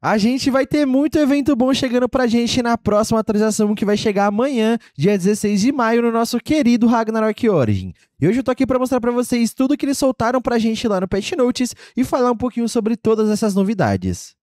A gente vai ter muito evento bom chegando pra gente na próxima atualização que vai chegar amanhã, dia 16 de maio, no nosso querido Ragnarok Origin. E hoje eu tô aqui para mostrar para vocês tudo que eles soltaram pra gente lá no Patch Notes e falar um pouquinho sobre todas essas novidades.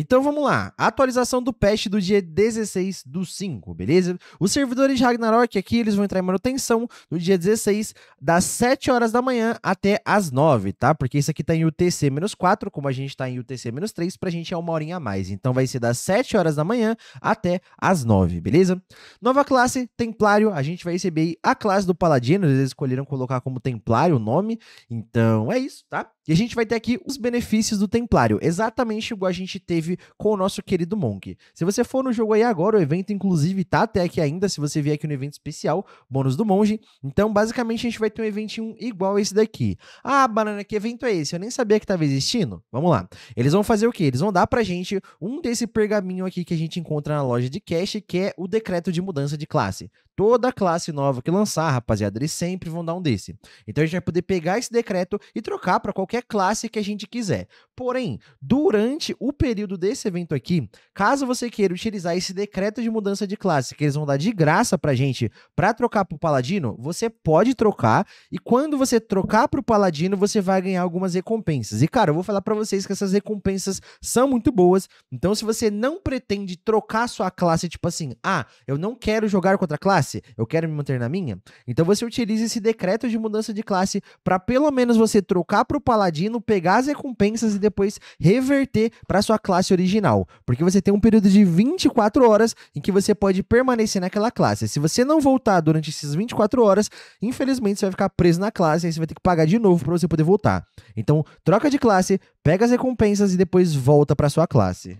Então vamos lá, atualização do patch do dia 16 do 5, beleza? Os servidores de Ragnarok aqui, eles vão entrar em manutenção no dia 16, das 7 horas da manhã até as 9, tá? Porque isso aqui tá em UTC-4, como a gente tá em UTC-3, pra gente é uma horinha a mais. Então vai ser das 7 horas da manhã até as 9, beleza? Nova classe, Templário, a gente vai receber a classe do Paladino, eles escolheram colocar como Templário o nome, então é isso, tá? E a gente vai ter aqui os benefícios do Templário, exatamente igual a gente teve com o nosso querido Monk. Se você for no jogo aí agora, o evento inclusive tá até aqui ainda, se você vier aqui no evento especial, bônus do monge. Então, basicamente, a gente vai ter um eventinho igual a esse daqui. Ah, banana, que evento é esse? Eu nem sabia que tava existindo. Vamos lá. Eles vão fazer o quê? Eles vão dar pra gente um desse pergaminho aqui que a gente encontra na loja de cash, que é o decreto de mudança de classe. Toda classe nova que lançar, rapaziada, eles sempre vão dar um desse. Então a gente vai poder pegar esse decreto e trocar para qualquer classe que a gente quiser. Porém, durante o período desse evento aqui, caso você queira utilizar esse decreto de mudança de classe, que eles vão dar de graça pra gente para trocar pro paladino, você pode trocar e quando você trocar pro paladino, você vai ganhar algumas recompensas. E cara, eu vou falar para vocês que essas recompensas são muito boas. Então se você não pretende trocar sua classe, tipo assim, ah, eu não quero jogar contra classe, classe, eu quero me manter na minha, então você utiliza esse decreto de mudança de classe para pelo menos você trocar para o paladino, pegar as recompensas e depois reverter para sua classe original, porque você tem um período de 24 horas em que você pode permanecer naquela classe. Se você não voltar durante esses 24 horas, infelizmente você vai ficar preso na classe e você vai ter que pagar de novo para você poder voltar. Então, troca de classe, pega as recompensas e depois volta para sua classe.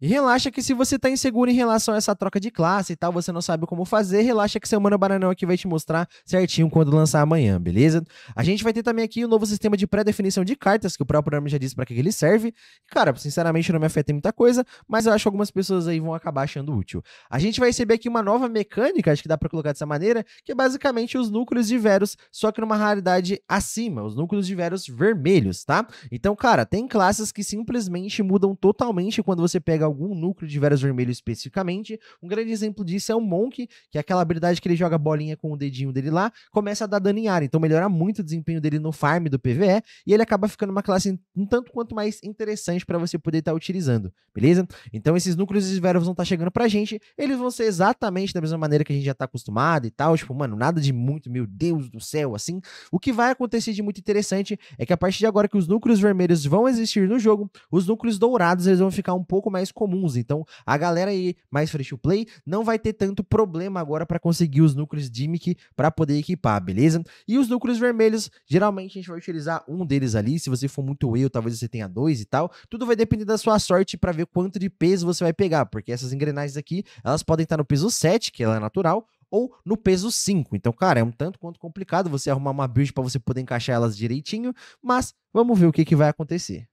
E relaxa que se você tá inseguro em relação a essa troca de classe e tal, você não sabe como fazer, relaxa que seu Mano Bananão aqui vai te mostrar certinho quando lançar amanhã, beleza? A gente vai ter também aqui o um novo sistema de pré-definição de cartas, que o próprio programa já disse para que ele serve. Cara, sinceramente não me afeta em muita coisa, mas eu acho que algumas pessoas aí vão acabar achando útil. A gente vai receber aqui uma nova mecânica, acho que dá para colocar dessa maneira, que é basicamente os núcleos de Veros, só que numa raridade acima, os núcleos de Veros vermelhos, tá? Então, cara, tem classes que simplesmente mudam totalmente quando você pega algum núcleo de Veras Vermelho especificamente. Um grande exemplo disso é o Monk, que é aquela habilidade que ele joga bolinha com o dedinho dele lá, começa a dar dano em área, então melhora muito o desempenho dele no farm do PVE, e ele acaba ficando uma classe um tanto quanto mais interessante para você poder estar tá utilizando, beleza? Então esses núcleos de Veras vão estar tá chegando pra gente, eles vão ser exatamente da mesma maneira que a gente já tá acostumado e tal, tipo, mano, nada de muito, meu Deus do céu, assim. O que vai acontecer de muito interessante é que a partir de agora que os núcleos vermelhos vão existir no jogo, os núcleos dourados eles vão ficar um pouco mais comuns. Então, a galera aí mais free to play não vai ter tanto problema agora para conseguir os núcleos Dimic para poder equipar, beleza? E os núcleos vermelhos, geralmente a gente vai utilizar um deles ali. Se você for muito eu, talvez você tenha dois e tal. Tudo vai depender da sua sorte para ver quanto de peso você vai pegar, porque essas engrenagens aqui, elas podem estar no peso 7, que ela é natural, ou no peso 5. Então, cara, é um tanto quanto complicado você arrumar uma build para você poder encaixar elas direitinho, mas vamos ver o que, que vai acontecer.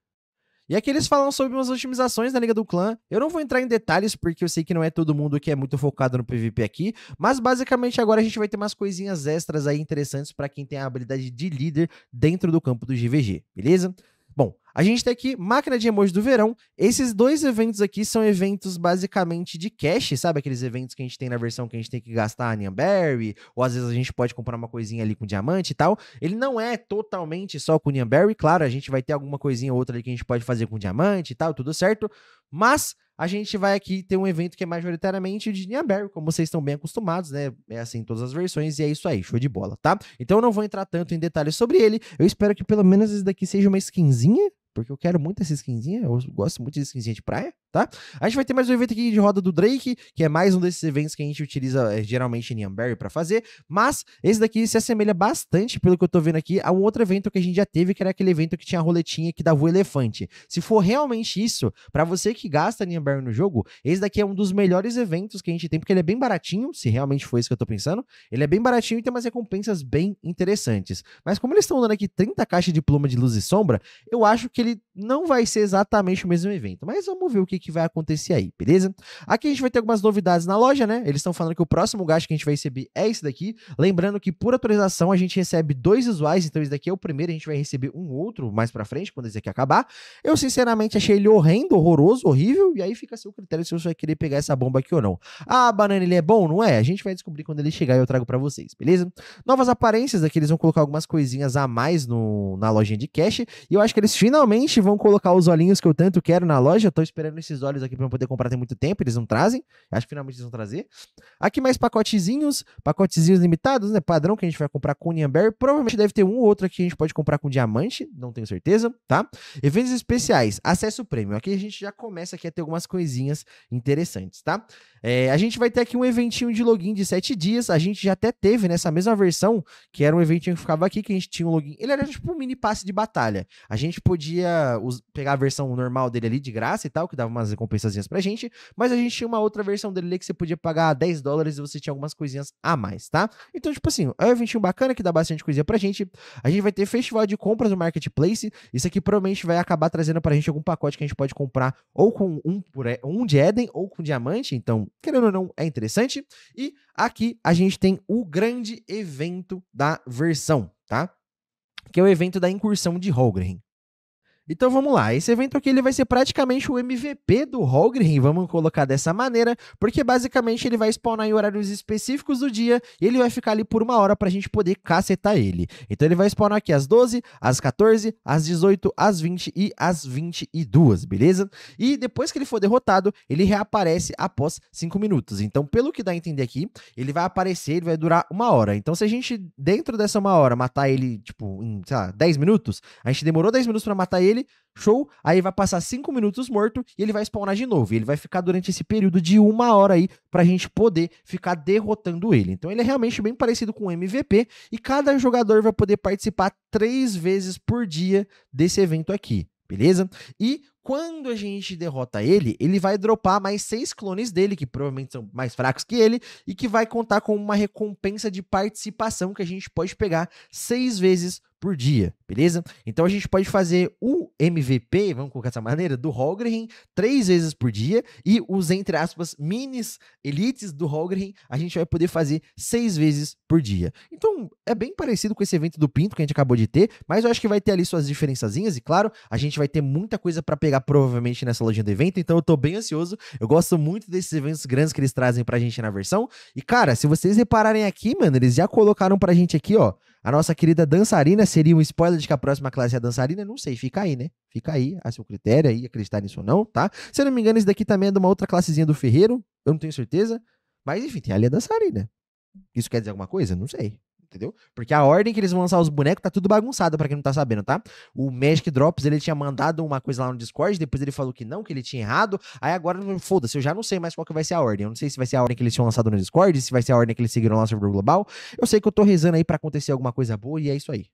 E aqui eles falam sobre umas otimizações da Liga do Clã. Eu não vou entrar em detalhes porque eu sei que não é todo mundo que é muito focado no PVP aqui, mas basicamente agora a gente vai ter umas coisinhas extras aí interessantes para quem tem a habilidade de líder dentro do campo do GVG, beleza? Bom, a gente tem aqui máquina de emoji do verão. Esses dois eventos aqui são eventos basicamente de cash, sabe? Aqueles eventos que a gente tem na versão que a gente tem que gastar a Nianberry, ou às vezes a gente pode comprar uma coisinha ali com diamante e tal. Ele não é totalmente só com Nianberry, claro, a gente vai ter alguma coisinha ou outra ali que a gente pode fazer com diamante e tal, tudo certo. Mas a gente vai aqui ter um evento que é majoritariamente de Nianberry, como vocês estão bem acostumados, né? É assim em todas as versões, e é isso aí, show de bola, tá? Então eu não vou entrar tanto em detalhes sobre ele, eu espero que pelo menos esse daqui seja uma skinzinha, porque eu quero muito essa skinzinha, eu gosto muito de skinzinha de praia, tá? A gente vai ter mais um evento aqui de roda do Drake, que é mais um desses eventos que a gente utiliza é, geralmente em Amberry para fazer, mas esse daqui se assemelha bastante, pelo que eu tô vendo aqui, a um outro evento que a gente já teve, que era aquele evento que tinha a roletinha que dava o elefante. Se for realmente isso, para você que gasta em no jogo, esse daqui é um dos melhores eventos que a gente tem, porque ele é bem baratinho, se realmente foi isso que eu tô pensando, ele é bem baratinho e tem umas recompensas bem interessantes. Mas como eles estão dando aqui 30 caixas de pluma de luz e sombra, eu acho que ele não vai ser exatamente o mesmo evento, mas vamos ver o que que vai acontecer aí, beleza? Aqui a gente vai ter algumas novidades na loja, né? Eles estão falando que o próximo gasto que a gente vai receber é esse daqui. Lembrando que por atualização a gente recebe dois usuais, então esse daqui é o primeiro, a gente vai receber um outro mais pra frente, quando esse aqui acabar. Eu, sinceramente, achei ele horrendo, horroroso, horrível, e aí fica a seu critério se você vai querer pegar essa bomba aqui ou não. Ah, banana, ele é bom? Não é? A gente vai descobrir quando ele chegar e eu trago para vocês, beleza? Novas aparências aqui, eles vão colocar algumas coisinhas a mais no, na lojinha de cash, e eu acho que eles finalmente vão colocar os olhinhos que eu tanto quero na loja. Tô esperando esses olhos aqui eu poder comprar tem muito tempo, eles não trazem. Acho que finalmente eles vão trazer. Aqui mais pacotezinhos, pacotezinhos limitados, né? Padrão que a gente vai comprar com Niamber. Provavelmente deve ter um ou outro aqui que a gente pode comprar com diamante, não tenho certeza, tá? Eventos especiais, acesso prêmio. Aqui a gente já começa aqui a ter algumas coisinhas interessantes, tá? É, a gente vai ter aqui um eventinho de login de 7 dias. A gente já até teve nessa mesma versão, que era um eventinho que ficava aqui, que a gente tinha um login. Ele era tipo um mini passe de batalha. A gente podia pegar a versão normal dele ali de graça e tal, que dava umas recompensazinhas pra gente, mas a gente tinha uma outra versão dele ali que você podia pagar 10 dólares e você tinha algumas coisinhas a mais, tá? Então, tipo assim, é um eventinho bacana que dá bastante coisinha pra gente. A gente vai ter festival de compras no Marketplace. Isso aqui provavelmente vai acabar trazendo pra gente algum pacote que a gente pode comprar ou com um, um de Eden ou com diamante. Então, querendo ou não, é interessante. E aqui a gente tem o grande evento da versão, tá? Que é o evento da incursão de Holgren. Então vamos lá, esse evento aqui ele vai ser praticamente o MVP do Holgrim, vamos colocar dessa maneira, porque basicamente ele vai spawnar em horários específicos do dia e ele vai ficar ali por uma hora para a gente poder cacetar ele. Então ele vai spawnar aqui às 12, às 14, às 18, às 20 e às 22, beleza? E depois que ele for derrotado, ele reaparece após 5 minutos. Então pelo que dá a entender aqui, ele vai aparecer, ele vai durar uma hora. Então se a gente dentro dessa uma hora matar ele, tipo, em, sei lá, 10 minutos, a gente demorou 10 minutos para matar ele, show. Aí vai passar 5 minutos morto e ele vai spawnar de novo. E ele vai ficar durante esse período de uma hora aí pra gente poder ficar derrotando ele. Então ele é realmente bem parecido com o MVP e cada jogador vai poder participar três vezes por dia desse evento aqui. Beleza? E quando a gente derrota ele, ele vai dropar mais seis clones dele, que provavelmente são mais fracos que ele, e que vai contar com uma recompensa de participação que a gente pode pegar seis vezes por dia, beleza? Então a gente pode fazer o MVP, vamos colocar dessa maneira, do Holgrim três vezes por dia e os, entre aspas, minis elites do Holgrim a gente vai poder fazer seis vezes por dia. Então é bem parecido com esse evento do Pinto que a gente acabou de ter, mas eu acho que vai ter ali suas diferençazinhas e claro, a gente vai ter muita coisa para pegar provavelmente nessa lojinha do evento, então eu tô bem ansioso. Eu gosto muito desses eventos grandes que eles trazem pra gente na versão. E cara, se vocês repararem aqui, mano, eles já colocaram pra gente aqui, ó, a nossa querida dançarina seria um spoiler de que a próxima classe é a dançarina? Não sei, fica aí, né? Fica aí a seu critério aí, acreditar nisso ou não, tá? Se eu não me engano, esse daqui também é de uma outra classezinha do Ferreiro, eu não tenho certeza. Mas enfim, tem ali a dançarina. Isso quer dizer alguma coisa? Não sei entendeu? Porque a ordem que eles vão lançar os bonecos tá tudo bagunçado, para quem não tá sabendo, tá? O Magic Drops, ele tinha mandado uma coisa lá no Discord, depois ele falou que não, que ele tinha errado. Aí agora, foda-se, eu já não sei mais qual que vai ser a ordem. Eu não sei se vai ser a ordem que eles tinham lançado no Discord, se vai ser a ordem que eles seguiram lá no servidor global. Eu sei que eu tô rezando aí para acontecer alguma coisa boa e é isso aí.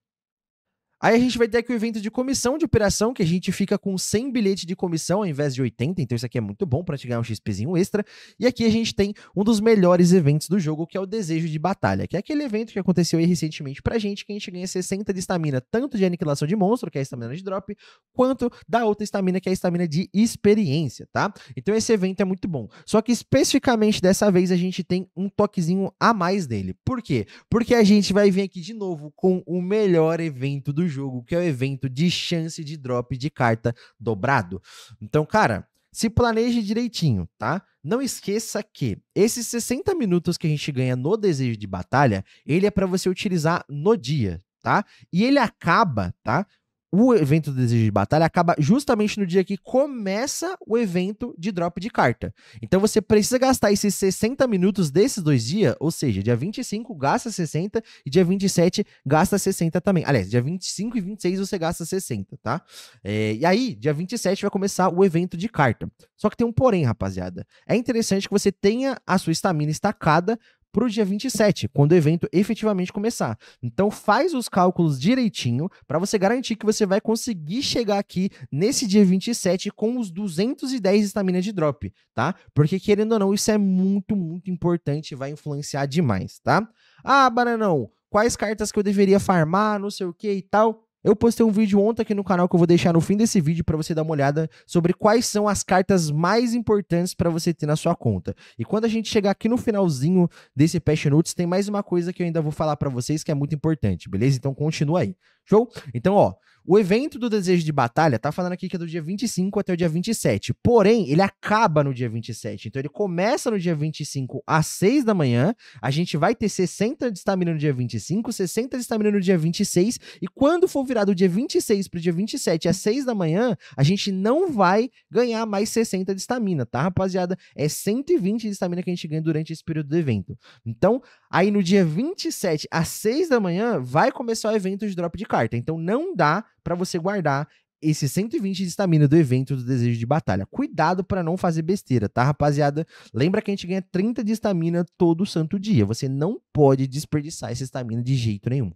Aí a gente vai ter aqui o evento de comissão de operação, que a gente fica com 100 bilhetes de comissão ao invés de 80, então isso aqui é muito bom para te ganhar um XPzinho extra. E aqui a gente tem um dos melhores eventos do jogo, que é o Desejo de Batalha, que é aquele evento que aconteceu aí recentemente pra gente, que a gente ganha 60 de estamina, tanto de aniquilação de monstro, que é a estamina de drop, quanto da outra estamina, que é a estamina de experiência, tá? Então esse evento é muito bom. Só que especificamente dessa vez a gente tem um toquezinho a mais dele. Por quê? Porque a gente vai vir aqui de novo com o melhor evento do jogo, que é o evento de chance de drop de carta dobrado. Então, cara, se planeje direitinho, tá? Não esqueça que esses 60 minutos que a gente ganha no desejo de batalha, ele é para você utilizar no dia, tá? E ele acaba, tá? O evento do Desejo de Batalha acaba justamente no dia que começa o evento de drop de carta. Então você precisa gastar esses 60 minutos desses dois dias, ou seja, dia 25 gasta 60 e dia 27 gasta 60 também. Aliás, dia 25 e 26 você gasta 60, tá? É, e aí, dia 27 vai começar o evento de carta. Só que tem um porém, rapaziada. É interessante que você tenha a sua estamina estacada para o dia 27, quando o evento efetivamente começar. Então faz os cálculos direitinho para você garantir que você vai conseguir chegar aqui nesse dia 27 com os 210 estamina de drop, tá? Porque querendo ou não, isso é muito, muito importante vai influenciar demais, tá? Ah, Bananão, quais cartas que eu deveria farmar, não sei o que e tal. Eu postei um vídeo ontem aqui no canal que eu vou deixar no fim desse vídeo para você dar uma olhada sobre quais são as cartas mais importantes para você ter na sua conta. E quando a gente chegar aqui no finalzinho desse Patch Notes, tem mais uma coisa que eu ainda vou falar para vocês que é muito importante, beleza? Então continua aí. Show? Então, ó, o evento do Desejo de Batalha tá falando aqui que é do dia 25 até o dia 27. Porém, ele acaba no dia 27. Então, ele começa no dia 25 às 6 da manhã. A gente vai ter 60 de estamina no dia 25, 60 de estamina no dia 26. E quando for virar do dia 26 pro dia 27 às 6 da manhã, a gente não vai ganhar mais 60 de estamina, tá, rapaziada? É 120 de estamina que a gente ganha durante esse período do evento. Então, aí no dia 27 às 6 da manhã, vai começar o evento de drop de carta. Então, não dá para você guardar esse 120 de estamina do evento do desejo de batalha. Cuidado para não fazer besteira, tá, rapaziada? Lembra que a gente ganha 30 de estamina todo santo dia. Você não pode desperdiçar essa estamina de jeito nenhum.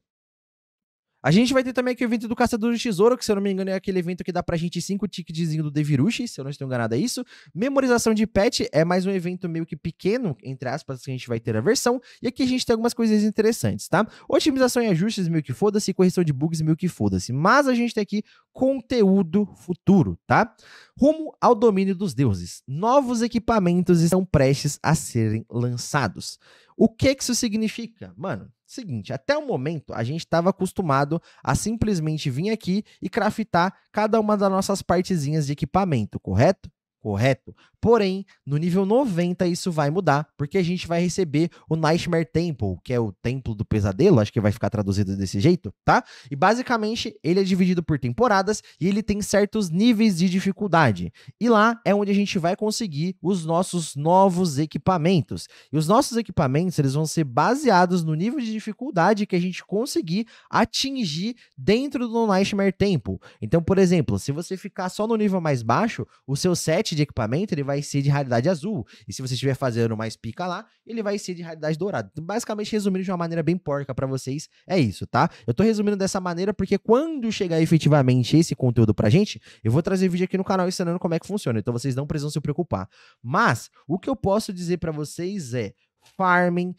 A gente vai ter também aqui o evento do Caçador de Tesouro, que se eu não me engano é aquele evento que dá pra gente 5 ticketzinhos do Devirushi, se eu não estou enganado é isso. Memorização de pet é mais um evento meio que pequeno, entre aspas, que a gente vai ter a versão. E aqui a gente tem algumas coisas interessantes, tá? Otimização e ajustes, meio que foda-se, correção de bugs, meio que foda-se. Mas a gente tem aqui conteúdo futuro, tá? Rumo ao domínio dos deuses. Novos equipamentos estão prestes a serem lançados. O que, que isso significa? Mano, seguinte, até o momento a gente estava acostumado a simplesmente vir aqui e craftar cada uma das nossas partezinhas de equipamento, correto? Correto. Porém, no nível 90 isso vai mudar, porque a gente vai receber o Nightmare Temple, que é o templo do pesadelo, acho que vai ficar traduzido desse jeito, tá? E basicamente ele é dividido por temporadas e ele tem certos níveis de dificuldade. E lá é onde a gente vai conseguir os nossos novos equipamentos. E os nossos equipamentos, eles vão ser baseados no nível de dificuldade que a gente conseguir atingir dentro do Nightmare Temple. Então, por exemplo, se você ficar só no nível mais baixo, o seu set de equipamento ele vai ser de realidade azul. E se você estiver fazendo mais pica lá, ele vai ser de realidade dourada. Então, basicamente, resumindo de uma maneira bem porca para vocês, é isso, tá? Eu tô resumindo dessa maneira porque quando chegar efetivamente esse conteúdo pra gente, eu vou trazer vídeo aqui no canal ensinando como é que funciona. Então vocês não precisam se preocupar. Mas o que eu posso dizer para vocês é farming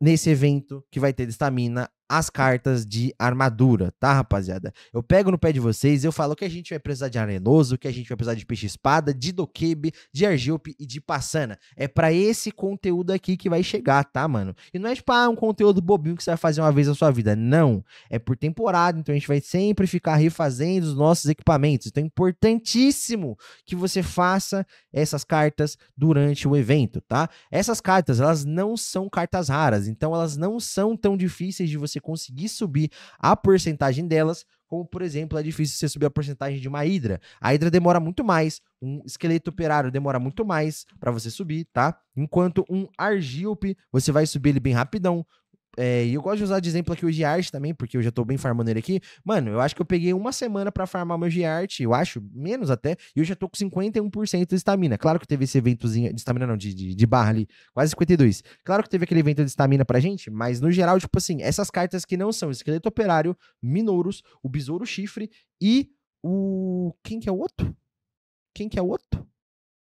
nesse evento que vai ter de estamina as cartas de armadura, tá, rapaziada? Eu pego no pé de vocês, eu falo que a gente vai precisar de arenoso, que a gente vai precisar de peixe-espada, de doquebe, de argilpe e de passana. É para esse conteúdo aqui que vai chegar, tá, mano? E não é tipo, ah, um conteúdo bobinho que você vai fazer uma vez na sua vida. Não. É por temporada, então a gente vai sempre ficar refazendo os nossos equipamentos. Então é importantíssimo que você faça essas cartas durante o evento, tá? Essas cartas, elas não são cartas raras, então elas não são tão difíceis de você você conseguir subir a porcentagem delas, como por exemplo, é difícil você subir a porcentagem de uma hidra. A hidra demora muito mais, um esqueleto operário demora muito mais para você subir, tá? Enquanto um argilpe, você vai subir ele bem rapidão. É, e eu gosto de usar de exemplo aqui o Giart também, porque eu já tô bem farmando ele aqui. Mano, eu acho que eu peguei uma semana para farmar meu Giart, eu acho, menos até, e eu já tô com 51% de estamina. Claro que teve esse eventozinho de estamina, não, de, de, de, barra ali, quase 52. Claro que teve aquele evento de estamina pra gente, mas no geral, tipo assim, essas cartas que não são Esqueleto Operário, Minouros, o Besouro Chifre e o. Quem que é o outro? Quem que é o outro?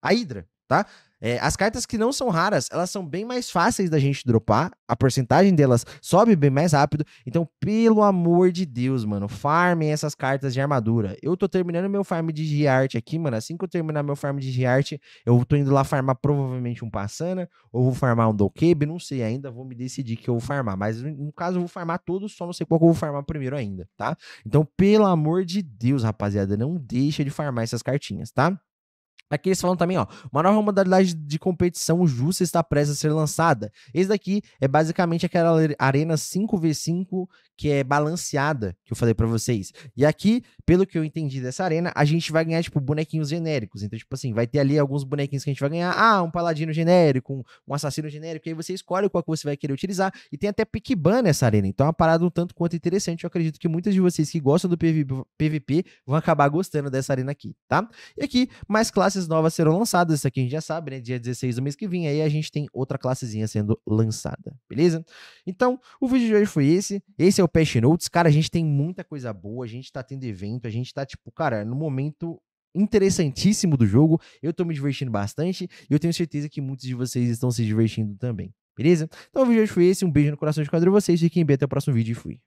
A Hydra, tá? É, as cartas que não são raras, elas são bem mais fáceis da gente dropar. A porcentagem delas sobe bem mais rápido. Então, pelo amor de Deus, mano, farmem essas cartas de armadura. Eu tô terminando meu farm de Giart aqui, mano. Assim que eu terminar meu farm de Giart, eu tô indo lá farmar provavelmente um Passana, ou vou farmar um Dokebe, não sei ainda. Vou me decidir que eu vou farmar. Mas no caso, eu vou farmar todos, só não sei qual que eu vou farmar primeiro ainda, tá? Então, pelo amor de Deus, rapaziada, não deixa de farmar essas cartinhas, tá? Aqui eles falam também, ó, uma nova modalidade de competição justa está prestes a ser lançada. Esse daqui é basicamente aquela arena 5v5 que é balanceada, que eu falei para vocês. E aqui, pelo que eu entendi dessa arena, a gente vai ganhar, tipo, bonequinhos genéricos. Então, tipo assim, vai ter ali alguns bonequinhos que a gente vai ganhar. Ah, um paladino genérico, um, assassino genérico. E aí você escolhe qual que você vai querer utilizar. E tem até pick ban nessa arena. Então é uma parada um tanto quanto interessante. Eu acredito que muitos de vocês que gostam do PVP vão acabar gostando dessa arena aqui, tá? E aqui, mais classes novas serão lançadas. Isso aqui a gente já sabe, né? Dia 16 do mês que vem. Aí a gente tem outra classezinha sendo lançada, beleza? Então, o vídeo de hoje foi esse. Esse é o Patch Notes. Cara, a gente tem muita coisa boa, a gente tá tendo evento, a gente tá, tipo, cara, no momento interessantíssimo do jogo. Eu tô me divertindo bastante e eu tenho certeza que muitos de vocês estão se divertindo também. Beleza? Então o vídeo de hoje foi esse. Um beijo no coração de quadro de vocês. Fiquem bem até o próximo vídeo e fui.